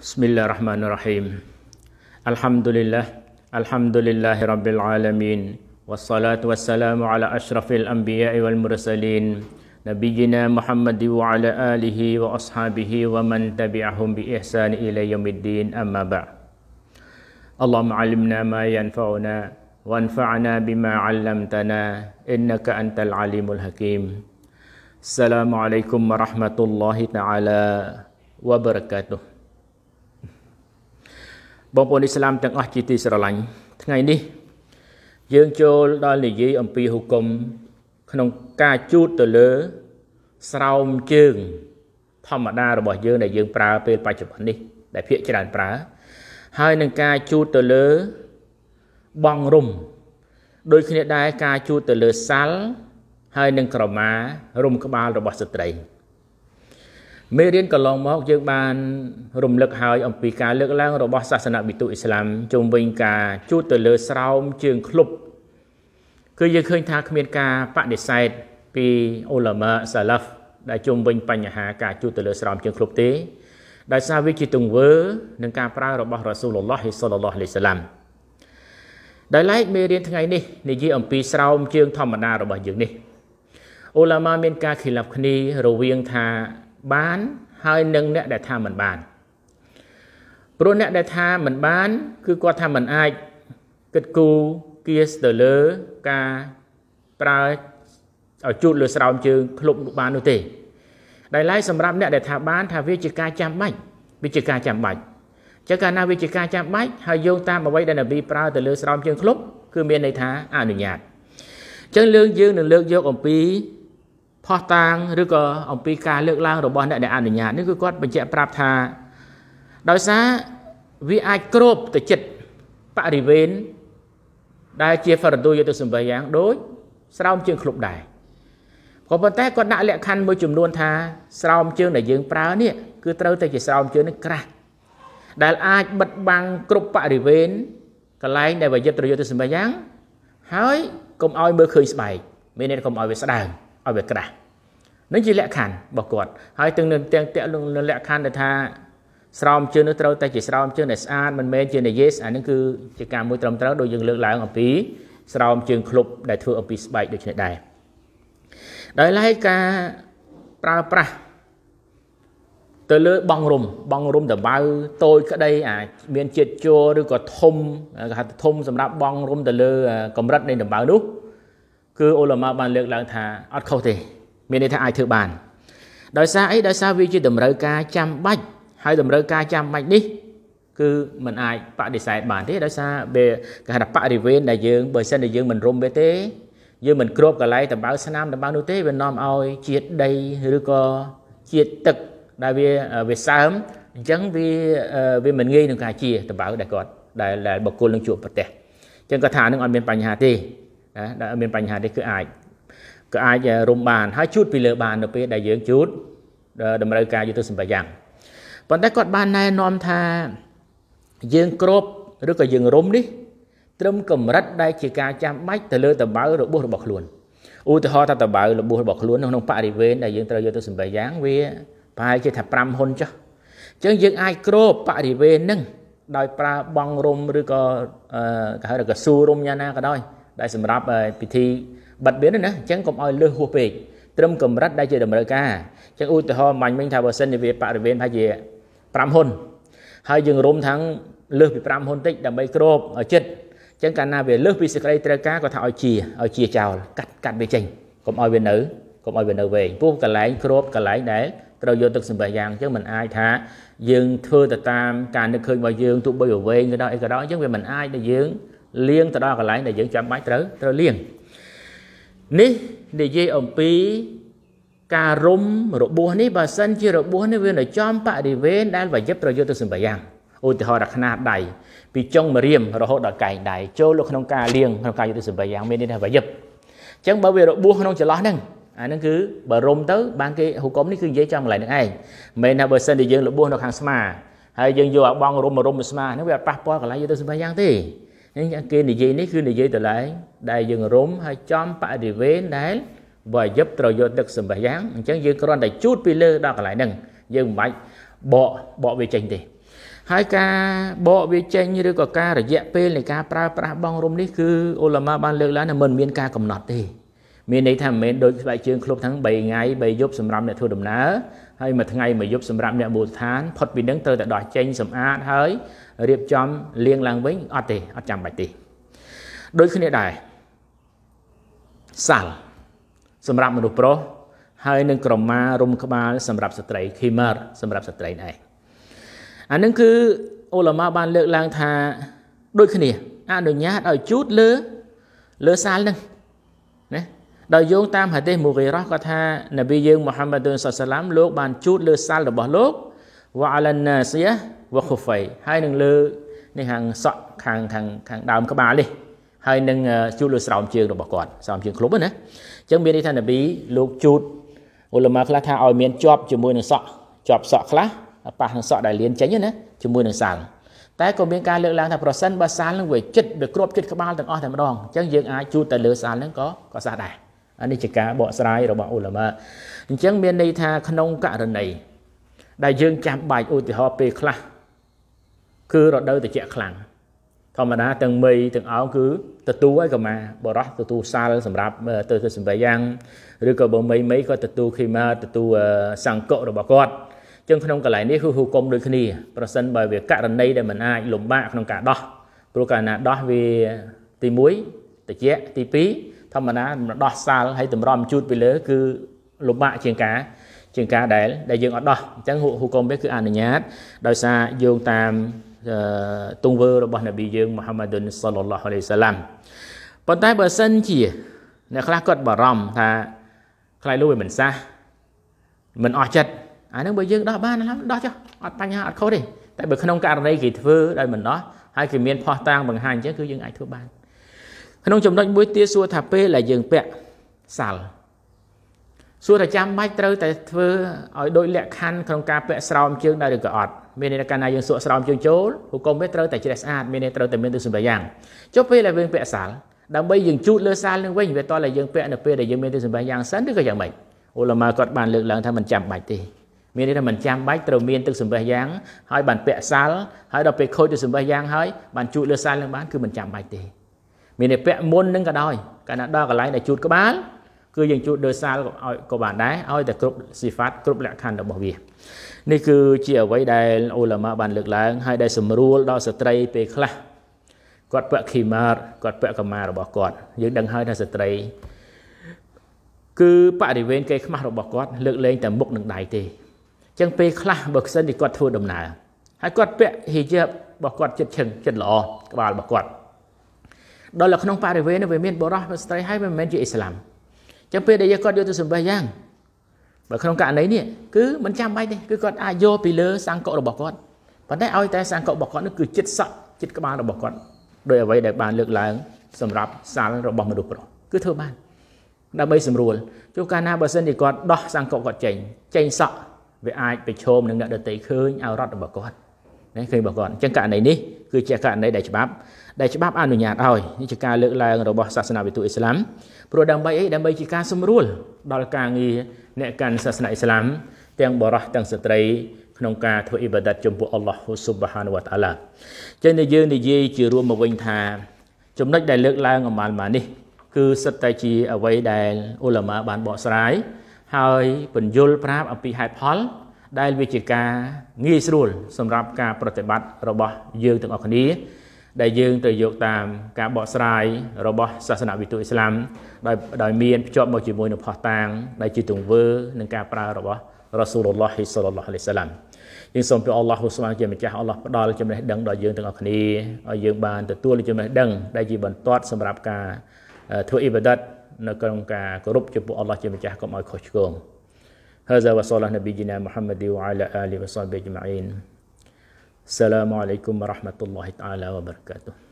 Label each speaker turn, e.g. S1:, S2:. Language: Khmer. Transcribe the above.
S1: بسم الله الرحمن الرحيم الحمد لله الحمد لله رب العالمين والصلاة والسلام على أشرف الأنبياء والمرسلين نبينا محمد وعلى آله وأصحابه ومن تبعهم بإحسان إلى يوم الدين أما بعد اللهم علمنا ما ينفعنا وانفعنا بما علمتنا إنك أنت العليم الحكيم السلام عليكم ورحمة الله تعالى وبركاته បងប្អូនអ៊ីស្លាមទាំងអស់ជាទីស្រឡាញ់ថ្ងៃនេះ យើងចូលដល់និយាយអំពីហុគមក្នុងការជូតទៅលើស្រោមជើង ធម្មតារបស់យើងដែលយើងប្រើពេលបច្ចុប្បន្ននេះ ដែលភាកច្រើនប្រើ ហើយនឹងការជូតទៅលើបងរុំដូចគ្នាដែរការជូតទៅលើសាល់ហើយនឹងក្រមារុំក្បាលរបស់ស្ត្រី មេរៀនកន្លងមកយើងបានរំលឹកហើយអំពីការលើកឡើងរបស់សាសនាវិទូអ៊ីស្លាមជុំវិញការជួតទៅលើស្រោមជើងឃ្លុបគឺយើងឃើញថាគ្មានការបដិសេធពីអ៊ូឡាម៉ាសាឡាហ្វដែលជុំវិញបញ្ហាការជួតទៅលើស្រោមជើងឃ្លុបទេដោយសារវាជាទង្វើនឹងការប្រើរបស់រ៉ាស៊ូលឡោះសល្លឡោះអាឡៃសាឡាំដោយឡែកមេរៀនថ្ងៃនេះនិយាយអំពីស្រោមជើងធម្មតារបស់យើងនេះអ៊ូឡាម៉ាមានការខិលាប់គ្នារវាងថា បានហើយនឹងអ្នកដែលថាមិនបានព្រោះអ្នកដែលថាមិនបាន គឺគាត់ថាមិនអាចគិតគូរគៀសទៅលើការប្រើឲ្យជូតលើស្រោមជើងឃ្លុបបាននោះទេដែលឡែកសម្រាប់អ្នកដែលថាបានថាវាជាការចាំបាច់វាជាការចាំបាច់ចឹងកាលណាវាជាការចាំបាច់ហើយយោងតាមអ្វីដែលនប៊ីប្រើទៅលើស្រោមជើងឃ្លុបគឺមានន័យថាអនុញ្ញាតចឹងលើកយើងនឹងលើកយកអំពី ផោះតាងឬក៏អំពីការលើកឡើងរបស់អ្នកដែលអនុញ្ញាតនេះគឺគាត់បញ្ជាក់ប្រាប់ថាដោយសារវាអាចគ្របទៅចិត្តបរិវេណដែលជាហ្វរដូយកទៅសម្ប័យយ៉ាងដូចស្រោមជើងឃ្លុបដែរក៏ប៉ុន្តែគាត់ដាក់លក្ខខណ្ឌមួយចំនួនថាស្រោមជើងដែលយើងប្រើនេះគឺត្រូវតែជាស្រោមជើងនេះក្រាស់ដែលអាចបិទបាំងគ្រប់បរិវេណកន្លែងដែលវាយឹបត្រយុទ្ធទៅសម្ប័យយ៉ាងហើយកុំឲ្យមើលឃើញស្បែកមានន័យកុំឲ្យវាស្ដើង ឲ្យវាក្រាស់នឹងជាលក្ខខណ្ឌរបស់គាត់ហើយទាំងនឹងទាំងតាក់នឹងលក្ខខណ្ឌដែលថាស្រោមជើងនោះត្រូវតែជាស្រោមជើងដែលស្អាតមិនមែនជានិយាយអានឹងគឺជាការមួយត្រឹមត្រូវដូចយើងលើកឡើងអំពីស្រោមជើងឃ្លុបដែលធ្វើអំពីស្បែកដូចនេះដែរដោយឡែកការប្រើប្រាស់ទៅលើបងរុំបងរុំដបៅតូចក្តីអាមានជាតិជ័រឬក៏ធំគេហៅធំសម្រាប់បងរុំទៅលើកម្រិតនៃដបៅនោះ គឺអ៊ូឡាម៉ាបានលើកឡើងថាអត់ខុសទេ មានន័យថាអាចធ្វើបានដោយសារអីដោយសារវាជាតម្រូវការចាំបាច់ហើយតម្រូវការចាំបាច់នេះគឺมันអាចបដិសេធបានទេដោយសារវាគេហៅថាបរិវេណដែលយើងបើសិនតែយើងមិនរុំវាទេយើងមិនគ្របកន្លែងតម្បៅស្នាមតម្បៅនោះទេវានាំឲ្យជាតិដីឬក៏ជាតិទឹកដែលវាវាសើមអញ្ចឹងវាវាមិនងាយនឹងការជាតម្បៅដែលគាត់ដែលដែលបកគលនឹងជួបប្រទេសអញ្ចឹងគាត់ថានឹងអត់មានបញ្ហាទេណា ដែលអត់មានបញ្ហាទេគឺអាចក៏អាចរុំបានហើយជូតពីលើបាននៅពេលដែលយើងជូតតម្រូវការយុទ្ធសម្បយ៉ាងប៉ុន្តែគាត់បានណែនាំថាយើងគ្របឬក៏យើងរុំនេះត្រឹមកម្រិតដែលជាការចាំបាច់ទៅលើតបៅរបួសរបស់ខ្លួនឧទាហរណ៍ថាតបៅរបួសរបស់ខ្លួនក្នុងបរិវេណដែលយើងត្រូវយកទៅសម្បយ៉ាងវាប្រហែលជាថា5ហ៊ុនចុះអញ្ចឹងយើងអាចគ្របបរិវេណនឹងដោយប្រើបងរុំឬក៏គេហៅថាកស៊ូរុំយ៉ាងណាក៏ដោយ ដែលសម្រាប់ពិធីបិទមានណាអញ្ចឹងកុំឲ្យលើសហួសពេកត្រឹមកម្រិតដែលជាតម្រូវការអញ្ចឹងឧទាហរណ៍មាញ់មិញថាបើសិនជាវាបរិវេណថាជា5ហ៊ុនហើយយើងរុំថាំងលើសពី5ហ៊ុនតិចដើម្បីគ្របឲ្យចិត្តអញ្ចឹងកាលណាវាលើសពីសេចក្តីត្រូវការក៏ថាឲ្យជាឲ្យជាចោលកាត់កាត់វាចេញកុំឲ្យវានៅកុំឲ្យវានៅវែងពោះកន្លែងគ្របកន្លែងដែលត្រូវយកទឹកសម្បះយ៉ាងអញ្ចឹងมันអាចថាយើងធ្វើទៅតាមការនឹកឃើញរបស់យើងទោះបីវែងក៏ដោយអីក៏ដោយអញ្ចឹងវាមិនអាចដែលយើង លៀងទៅដល់កន្លែងដែលយើងចាំបាច់ត្រូវត្រូវលៀងនេះនិយាយអំពីការរុំរបួសនេះបើសិនជារបួសនេះវានៅចំបរិវេណដែលវាយឹបត្រូវយកទៅសម្បយ៉ាងឧទាហរណ៍ដល់ខ្នាតដៃពីចុងម្រាមរហូតដល់កែងដៃចូលទៅក្នុងការលាងក្នុងការយកទៅសម្បយ៉ាងមានន័យថាវាយឹបអញ្ចឹងបើវារបួសក្នុងចន្លោះហ្នឹងអាហ្នឹងគឺបើរុំទៅបានគេហុកុំនេះគឺនិយាយចំកន្លែងហ្នឹងឯងមិនមែនថាបើសិនជាយើងរបួសនៅខាងស្មាហើយយើងយកអាបងរុំមករុំស្មាហ្នឹងវាអត់ប៉ះពាល់កន្លែងយកទៅសម្បយ៉ាងទេ ហ្នឹងគេនិយាយនេះគឺនិយាយទៅឡើងដែលយើងរុំហើយចំបរិវេណដែលបើយឹបត្រូវយកទឹកសម្បះយ៉ាងអញ្ចឹងយើងគ្រាន់តែជូតពីលើដល់កន្លែងហ្នឹងយើងមិនបាច់បកបកវាចេញទេហើយការបកវាចេញឬក៏ការរយៈពេលនៃការប្រើប្រាស់បងរំនេះគឺអ៊ុលម៉ាបានលើកឡើងថាមិនមានការកំណត់ទេ មានន័យថាមិនមែនដូចស្បែកជើងគ្រប់ทั้ง3ថ្ងៃ3យប់សម្រាប់អ្នកធ្វើដំណើរហើយមួយថ្ងៃមួយយប់សម្រាប់អ្នកមូលដ្ឋានផុតពីនឹងត្រូវតែដោះចេញសម្អាតហើយរៀបចំលាងឡើងវិញអត់ទេអត់ចាំបាច់ទេដូចគ្នាដែរសាល់សម្រាប់មនុស្សប្រុសហើយនឹងក្រមារុំក្បាល សម្រាប់ស្ត្រី khimar សម្រាប់ស្ត្រីដែរអានឹងគឺអូឡាម៉ាបានលើកឡើងថាដូចគ្នាអនុញ្ញាតឲ្យជូតលើលើសាលនឹងណា ដោយយោងតាមហាឌីសមូហ្គីរ៉ះក៏ថានប៊ីយើងមូហាម៉ាឌុនសាឡាមលោកបានជូតលើសាលរបស់លោកវ៉ាអាឡានណាសៀវ៉ាខូហ្វៃហើយនឹងលើនេះខាងសក់ខាងខាងខាងដើមក្បាលនេះហើយនឹងជូតលើស្រោមជើងរបស់គាត់ស្រោមជើងក្លុបណាអញ្ចឹងមានន័យថានប៊ីលោកជូតអ៊ុលម៉ាខ្លះថាឲ្យមានជាប់ជាមួយនឹងសក់ជាប់សក់ខ្លះប៉ះនឹងសក់ដែលលៀនចេញណាជាមួយនឹងសាល់តែក៏មានការលើកឡើងថាប្រសិនបើសាល់នឹងវាចិត្តវាគ្របចិត្តក្បាលទាំងអស់តែម្ដងអញ្ចឹងយើងអាចជូតទៅលើសាល់នឹងក៏ក៏សះដែរ អានេះជាការបកស្រាយរបស់អ៊ុលម៉ាអញ្ចឹងមានន័យថាក្នុងករណីដែលយើងចាំបាច់ឧទាហរណ៍ពេលខ្លះគឺរដូវត្រជាក់ខ្លាំងធម្មតាទាំងមីទាំងអោគឺទទួលហើយកម៉ាបរោះទទួលសាល់សម្រាប់ទៅទៅសម្បយ៉ាងឬក៏បើមីមីក៏ទទួលខេម៉ាទទួលសង្កុរបស់គាត់ចឹងក្នុងកន្លែងនេះគឺហុគុំដូចគ្នាប្រសិនបើវាករណីដែលមិនអាចលំបាកក្នុងការដោះព្រោះកាលណាដោះវាទី1តិចទី2 ធម្មតាដោះសាល់ហើយតម្រាំជូតពីលើគឺលំបាកជាងការជាងការដែលដែលយើងអត់ដោះអញ្ចឹងហុគុំវាគឺអនុញ្ញាត ដោយសារយោងតាមទង្វើរបស់នប៊ីយើងមូហាម៉ាឌុនសល្លឡោះអាឡៃសាឡាំប៉ុន្តែបើសិនជាអ្នកខ្លះគាត់បារម្ភថាខ្លាយលុយមិនសះមិនអស់ចិត្តអានឹងបើយើងដោះបានដោះចុះអត់បញ្ហាអត់ខុសទេតែបើក្នុងករណីគេធ្វើដោយមិនដោះហើយគេមានផោះតាងបង្ហាញអញ្ចឹងគឺយើងអាចធ្វើបាន ក្នុងចំណុចមួយទៀតសួរថាពេលដែលយើងពាក់សាល់សួរថាចាំបាច់ត្រូវតែធ្វើឲ្យដូចលក្ខខណ្ឌក្នុងការពាក់ស្រោមជើងដែរឬក៏អត់មានន័យថាកាលណាយើងសក់ស្រោមជើងចូលហុគមវាត្រូវតែជ្រះស្អាតមានន័យត្រូវតែមានទស្សនវិជ្ជាយ៉ាងចុះពេលដែលយើងពាក់សាល់ដើម្បីយើងជូតលើសាលនឹងវិញវាតតែយើងពាក់នៅពេលដែលយើងមានទស្សនវិជ្ជាយ៉ាងសិនឬក៏យ៉ាងម៉េចអ៊ុលម៉ាគាត់បានលើកឡើងថាมันចាំបាច់ទេមានន័យថាมันចាំបាច់ត្រូវមានទឹកសម្បះយ៉ាងហើយបានពាក់សាល់ហើយដល់ពេលខូចទឹកសម្បះយ៉ាងហើយបានជូតលើសាល់នឹងបានគឺมันចាំបាច់ទេ មានន័យពាក់មុននឹងក៏ដោយកាលណាដល់កន្លែងដែលជូតក្បាលគឺយើងជូតលើសាល់ឲ្យក៏បានដែរឲ្យតែគ្រប់ស៊ីហ្វាតគ្រប់លក្ខខណ្ឌរបស់វានេះគឺជាអ្វីដែលអ៊ូឡាម៉ាបានលើកឡើងហើយដែលសម្រួលដល់ស្ត្រីពេលខ្លះគាត់ពាក់ខីម៉ារគាត់ពាក់កម្មារបស់គាត់យើងដឹងហើយថាស្ត្រីគឺបរិវេណកេខ្មាស់របស់គាត់លើកលែងតែមុខនឹងដៃទេអញ្ចឹងពេលខ្លះបើខ្សិនទីគាត់ធ្វើដំណើរហើយគាត់ពាក់ហីជាបរបស់គាត់ចិត្តឈឹងចិត្តល្អក្បាលរបស់គាត់ ដល់នៅក្នុងបរិវេណនោះវាមានបរោះស្ត្រីហើយមិនមែនជាអ៊ីស្លាមអញ្ចឹងពេលដែលគាត់យកទៅសម្បះយ៉ាងបើក្នុងករណីនេះគឺមិនចាំបាច់ទេគឺគាត់អាចយកពីលើសង្កុរបស់គាត់ប៉ុន្តែឲ្យតែសង្កុរបស់គាត់នោះគឺចិត្តសក់ចិត្តក្បាលរបស់គាត់ដោយអ្វីដែលបានលើកឡើងសម្រាប់សាលរបស់មនុស្សប្រុសគឺធ្វើបានដើម្បីសម្រួលជួកាលណាបើសិនជាគាត់ដោះសង្កុគាត់ចេញចេញសក់វាអាចប្រឈមនឹងអ្នកដទៃឃើញឲ្យរត់របស់គាត់ ណាឃើញរបស់គាត់អញ្ចឹងករណីនេះគឺជាករណីដែលច្បាប់ដែលច្បាប់អនុញ្ញាតឲ្យនេះជាការលើកឡើងរបស់សាសនាវិទូអ៊ីស្លាមព្រោះដើម្បីអីដើម្បីជាការសម្រួលដល់ការងារអ្នកកាន់សាសនាអ៊ីស្លាមទាំងបរោះទាំងស្ត្រីក្នុងការធ្វើអ៊ីបាដាតចំពោះអល់ឡោះស៊ុបហានវតាឡាចឹងតែយើងនិយាយជារួមមកវិញថាចំណុចដែលលើកឡើងអំបានមកនេះគឺសិតតែជាអ្វីដែលអ៊ុលម៉ាបានបកស្រាយហើយពន្យល់ប្រាប់អំពីហេតុផល ដែលវាជាការងាយស្រួលសម្រាប់ការប្រតិបត្តិរបស់យើងទាំងអស់គ្នា ដែលយើងត្រូវយកតាមការបកស្រាយរបស់សាសនាវិទូអ៊ីស្លាមដោយដោយមានភ្ជាប់មកជាមួយនឹងផោះតាងដែលជាទង្វើនឹងការប្រើរបស់រ៉ាស៊ូលឡោះសល្លឡោះអាឡៃសាឡាំយើងសូមព្រះអល់ឡោះស៊ុបហានជាម្ចាស់អល់ឡោះផ្ដល់ចំណេះដឹងដល់យើងទាំងអស់គ្នាឲ្យយើងបានទទួលចំណេះដឹងដែលជាបន្ទាត់សម្រាប់ការធ្វើអ៊ីបាដាតនៅក្នុងការគោរពចំពោះអល់ឡោះជាម្ចាស់កុំឲ្យខុសឆ្គង هذا وصلى نبينا محمد وعلى آله وصحبه أجمعين. السلام عليكم ورحمة الله تعالى وبركاته.